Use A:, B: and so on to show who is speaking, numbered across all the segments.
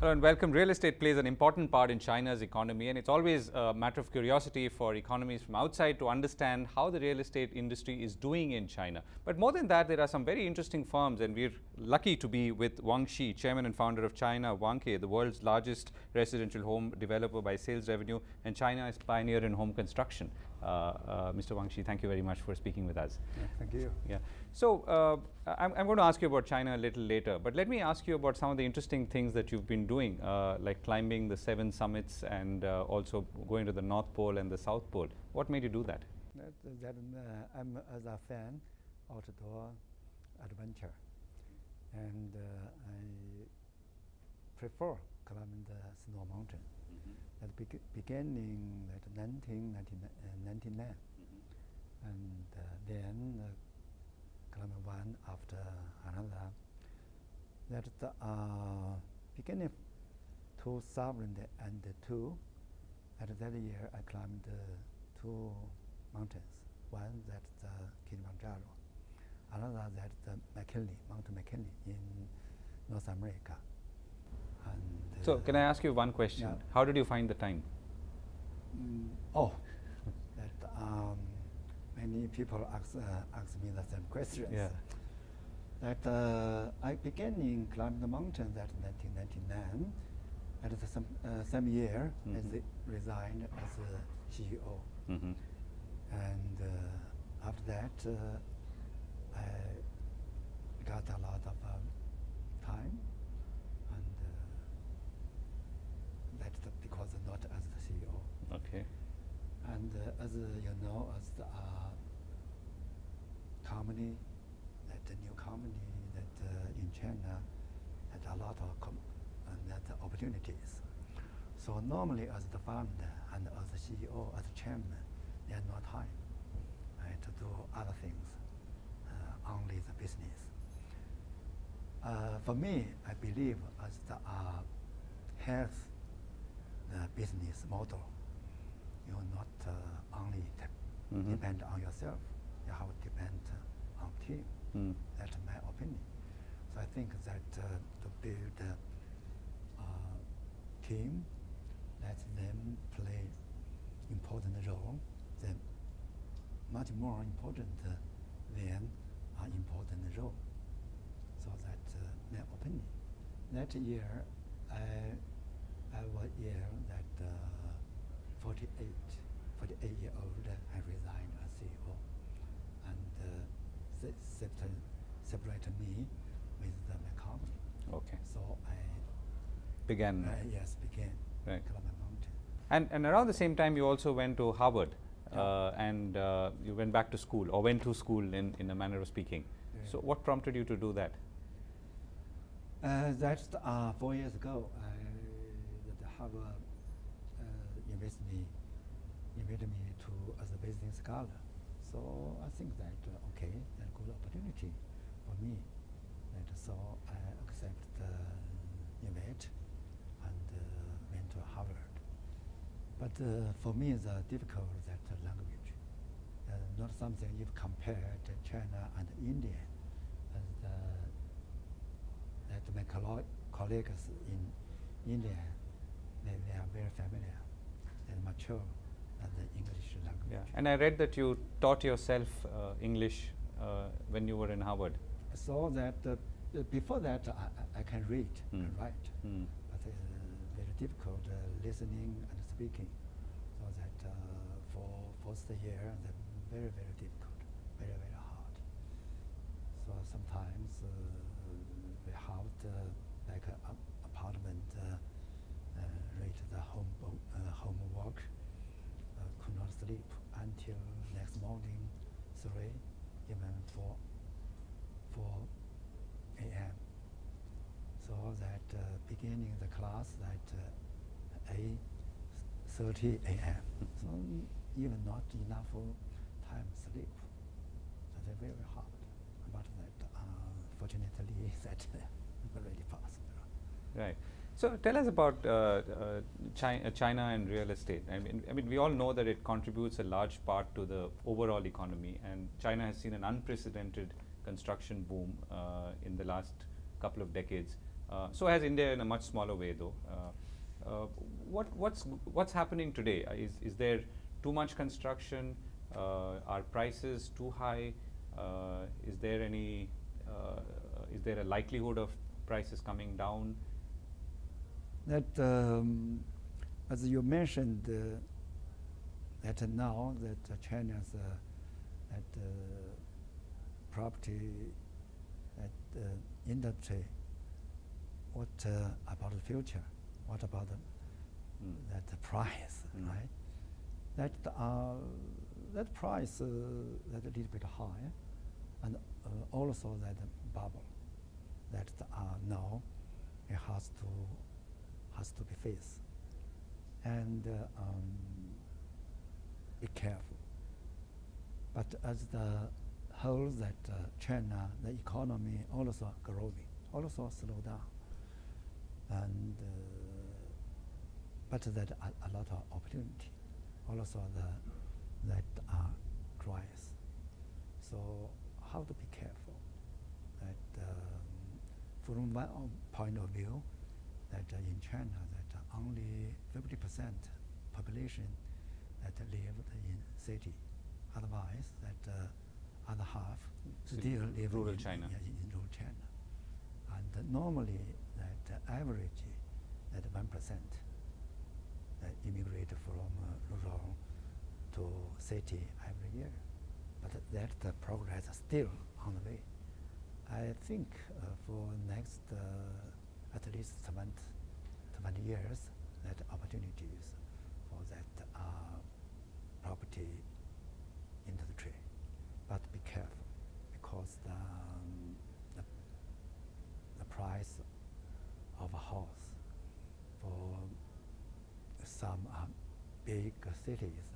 A: Hello and welcome. Real estate plays an important part in China's economy, and it's always a matter of curiosity for economies from outside to understand how the real estate industry is doing in China. But more than that, there are some very interesting firms, and we're lucky to be with Wang Shi, chairman and founder of China Vanke, the world's largest residential home developer by sales revenue, and China's pioneer in home construction. Uh, uh, Mr. Wang Shi, thank you very much for speaking with us.
B: Yeah, thank you.
A: Yeah. So uh, I'm, I'm going to ask you about China a little later, but let me ask you about some of the interesting things that you've been doing, uh, like climbing the seven summits and uh, also going to the North Pole and the South Pole. What made you do that?
B: That, that uh, I'm as a fan outdoor adventure, and uh, I prefer climbing the snow mountain. At the beg- beginning, at 1999, and uh, then uh, climb one after another. That the uh, beginning of 2002, at that year I climbed uh, two mountains. One that's the Kilimanjaro, another that's the McKinley, Mount McKinley in North America. And
A: So
B: uh,
A: can I ask you one question?
B: Yeah.
A: How did you find the time?
B: Mm, oh, that um, many people ask, uh, ask me the same questions.
A: Yeah.
B: That uh, I began in climbing the mountain that 1999. At the same, uh, same year, as
A: Mhm.
B: I resigned as a CEO.
A: Mm-hmm.
B: And uh, after that, uh, I got a lot of um, time, and uh, that's because not as the CEO.
A: Okay.
B: And uh, as uh, you know, as the uh, company, that the new company that uh, in China had a lot of that opportunities. So normally, as the founder and as the CEO, as the chairman, there's no time right, to do other things, uh, only the business. Uh, for me, I believe as the uh, health the business model, you not uh, only de-
A: Mhm.
B: depend on yourself, you have to depend on team.
A: Mm.
B: That's my opinion. So I think that uh, to build a uh, team, let them play important role, then much more important uh, than an important role. So that uh, my opinion. That year, I I was year that uh, 48, 48 year old, I resigned as CEO, and uh, se- separate, separate me with the, my company.
A: Okay.
B: So I,
A: Began.
B: I yes began
A: Right.
B: Mountain.
A: And, and around the same time, you also went to Harvard
B: Yeah.
A: uh, and uh, you went back to school or went to school in, in a manner of speaking.
B: Yeah.
A: So, what prompted you to do that?
B: Uh, that's uh, four years ago. I Harvard uh, invited me, invited me to as a visiting scholar. So I think that uh, okay, that's a good opportunity for me. And so I accept the invite and uh, went to Harvard. But uh, for me, the difficult that uh, language, uh, not something you compare to China and India. And the that my colleagues in India, they, they are very familiar and mature at the English language.
A: Yeah. And I read that you taught yourself uh, English uh, when you were in Harvard.
B: So that uh, uh, before that, I, I- can read and
A: Mm.
B: write,
A: Mm.
B: but uh, very difficult uh, listening and speaking. So that uh, for first year, that very, very difficult, very, very hard. So sometimes uh, we have the, like an apartment uh, uh rate the home, uh, homework, uh, could not sleep until next morning, 3, even 4, 4 a.m. So that beginning the class that A 30 a.m. So even not enough time sleep. That's very hard. But that, uh, fortunately, that already passed.
A: Right. So tell us about uh, uh China, uh, China and real estate. I mean, I mean, we all know that it contributes a large part to the overall economy, and China has seen an unprecedented construction boom uh, in the last couple of decades. so has India in a much smaller way, though. Uh, uh, what, what's, what's happening today? Uh, is, is there too much construction? are prices too high? is there any, is there a likelihood of prices coming down?
B: That, um, as you mentioned, that now that China's that property that industry what uh, about the future? What about the, mm. that the price, mm. right? That uh, that price uh, that a little bit high, and uh, also that bubble that uh, now it has to has to be faced, and uh, um, be careful. But as the whole that uh, China, the economy also growing, also slow down and uh, but that a, a, lot of opportunity, also the that are dries. So how to be careful? That um, from one point of view, that uh, in China that only 50% population that live in city, otherwise that uh, other half still live
A: rural
B: in,
A: China.
B: Yeah, in rural China, and normally that average at 1% immigrate from uh, rural to city every year. But that the progress is still on the way. I think uh, for next uh, at least 20, 20 years that opportunities for that uh, property industry. But be careful because the, um, the, the price of a house for some uh, big cities,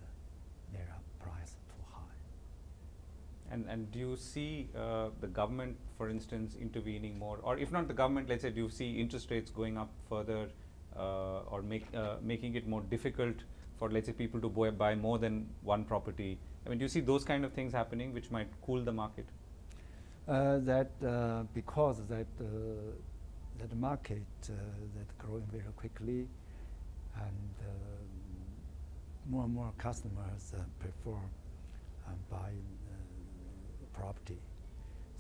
B: their price too high.
A: And, and do you see uh, the government, for instance, intervening more, or if not the government, let's say, do you see interest rates going up further, uh, or make, uh, making it more difficult for, let's say, people to buy, buy more than one property? I mean, do you see those kind of things happening, which might cool the market?
B: Uh, that uh, because that that market uh, that growing very quickly, and um, more and more customers uh, prefer um, buying uh, property.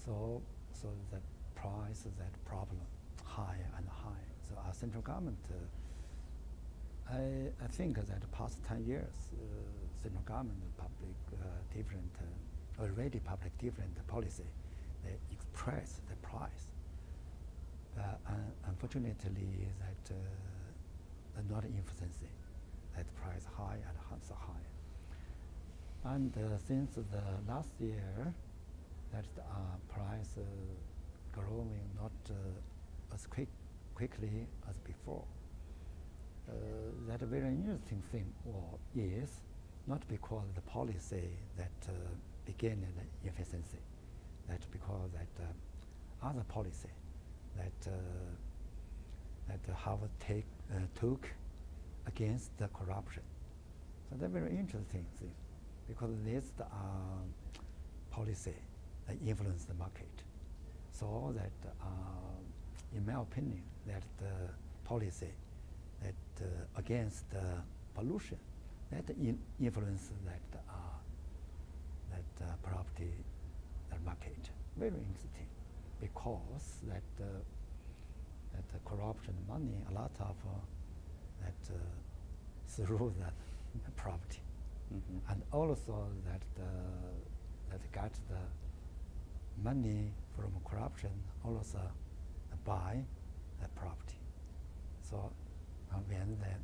B: So, so that price, that problem, higher and higher. So our central government, uh, I, I think that the past 10 years, uh, central government public uh, different, already public different policy, they express the price uh, unfortunately, that uh, not influencing that price high and so high. And uh, since the last year, that uh, price uh, growing not uh, as quick quickly as before. Uh, that very interesting thing is not because the policy that uh, began the efficiency, that because that other policy that that Harvard take, uh, took against the corruption. So that's very interesting thing, because this uh, policy that influence the market. So that, uh, in my opinion, that the policy that uh, against pollution that in influence that uh, that uh, property the market. Very interesting because that uh, uh, corruption money a lot of uh, that through that property, mm -hmm. and also that that got the money from corruption also buy the property. So uh, when they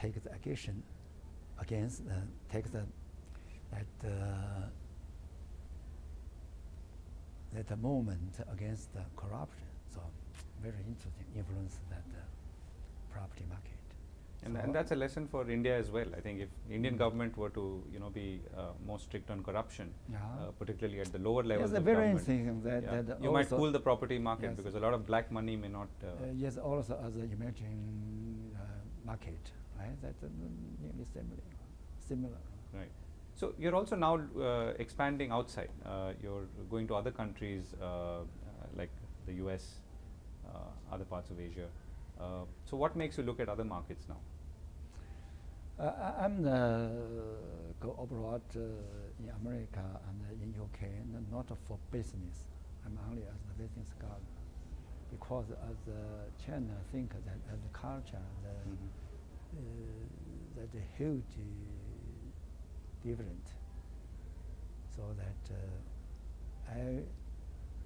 B: take the action against, uh, take the that uh, that movement against the corruption. So very interesting influence that the property market.
A: And, so and, that's a lesson for India as well. I think if Indian mm government were to, you know, be uh, more strict on corruption, yeah. uh, particularly at the lower levels
B: yes,
A: of
B: very interesting that,
A: yeah.
B: that
A: you might cool the property market yes. because a lot of black money may not. Uh,
B: uh yes, also as an emerging uh, market, right? That's nearly similar. Similar.
A: Right. So you're also now uh, expanding outside. Uh, you're going to other countries uh, like the US, uh, other parts of Asia. Uh, so, what makes you look at other markets now?
B: Uh, I- I'm go abroad uh, in America and uh, in UK, not for business. I'm only as a business guy because as uh, China think that as a culture, the,
A: Mhm.
B: uh, that a huge uh, different. So that uh, I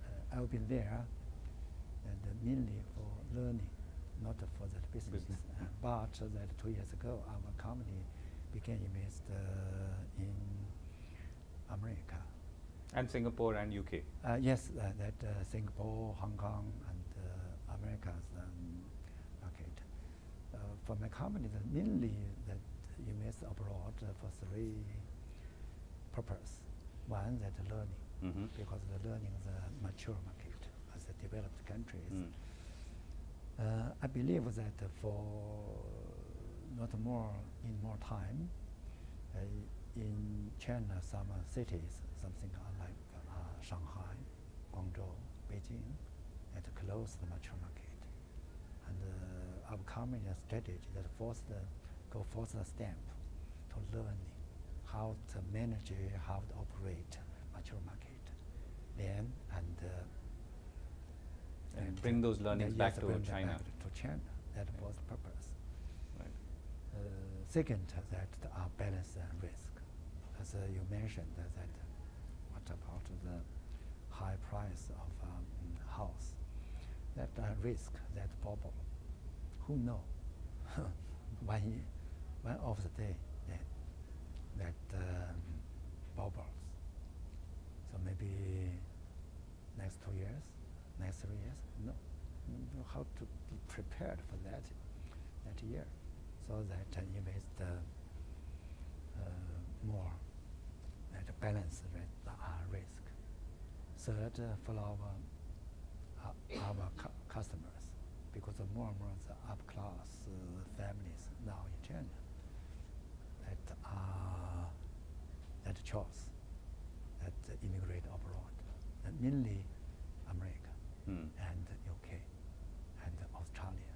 B: uh, I've been there, and uh, mainly for learning, not for that business.
A: Business,
B: Uh, but that two years ago, our company began invest uh, in America.
A: And Singapore and UK.
B: Uh, yes, uh, that uh, Singapore, Hong Kong, and uh, America's um, market. Uh, for my company, the mainly that invest abroad for three purpose. One, that learning,
A: Mm-hmm.
B: because the learning is a mature market the developed countries.
A: Mm.
B: Uh, I believe that for not more in more time, uh, in China, some cities, something like uh, Shanghai, Guangzhou, Beijing, that close the mature market, and uh, upcoming uh, strategy that force the go further step to learning how to manage, how to operate mature market, then and. Uh,
A: And bring those learnings back to China.
B: back to China. That
A: Right.
B: was the purpose.
A: Right.
B: Uh, second, that our balance and risk. As uh, you mentioned, that uh, what about the high price of um, house? That uh, risk, that bubble. Who know? one year, one of the day, then that um, bubbles. So maybe next two years, next three years, no. How to be prepared for that that year, so that uh, invest uh, uh, more that balance ri- uh, risk. Third, uh, for our uh, our cu- customers, because more and more the upclass uh, families now in China that are that choice that immigrate abroad, and mainly America
A: Mm.
B: and UK and Australia.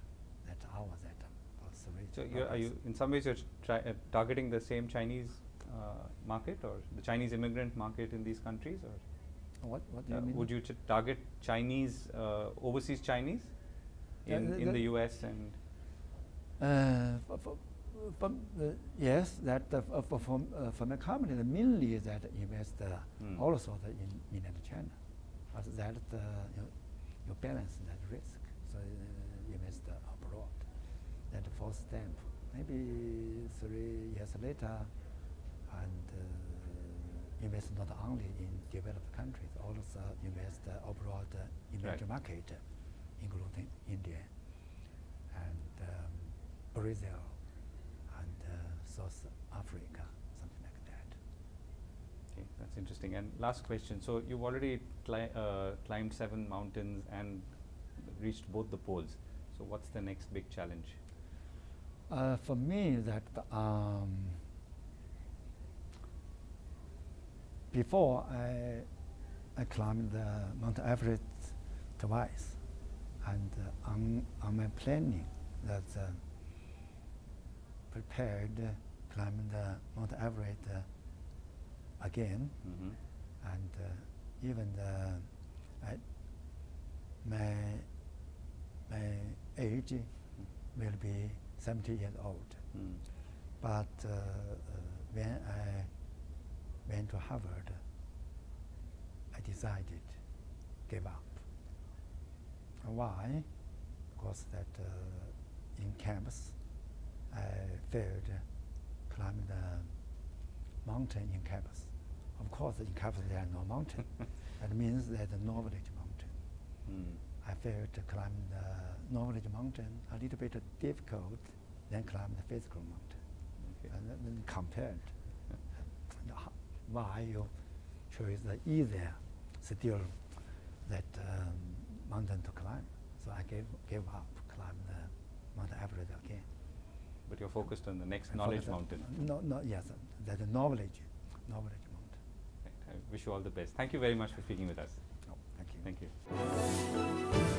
B: That our that uh, three.
A: So, you're, are you in some ways you're uh, targeting the same Chinese uh, market or the Chinese immigrant market in these countries, or
B: What what do
A: uh,
B: you mean?
A: would you ch- target Chinese uh, overseas Chinese in,
B: the-
A: in the
B: the-
A: U.S. and
B: Uh, for, for, for, uh, yes, that uh, for, for, for, uh, for my company, the mainly that invest uh,
A: Mm.
B: also the in mainland China, but that uh, you, you balance that risk, so uh, invest uh, abroad. That first step, maybe three years later, and uh, invest not only in developed countries, also invest uh, abroad uh, emerging market, including India and um, Brazil and uh, South Africa, something like that.
A: Okay, that's interesting. And last question. So you've already cli- uh, climbed seven mountains and reached both the poles. So what's the next big challenge?
B: Uh, for me, that um, before I, I climbed the Mount Everest twice, and uh, on, on my planning that uh, prepared uh, climbing the Mount Everest uh, again,
A: Mm-hmm.
B: and uh, even the, I, my my age will be 70 years old.
A: Mm.
B: But uh, uh, when I went to Harvard, I decided give up. Why? Because that uh, in campus, I failed climbing the mountain in campus. Of course, in campus there are no mountain. that means there's no village mountain.
A: Mm.
B: I failed to climb the knowledge mountain a little bit difficult than climb the physical mountain.
A: Okay.
B: And then- then compared, why you choose the easier still that um, mountain to climb. So I gave gave up climb the Mount Everest again.
A: But you're focused on the next
B: I
A: knowledge mountain.
B: No, no, yes, that knowledge, knowledge mountain.
A: Right. I wish you all the best. Thank you very much for speaking with us. Thank you.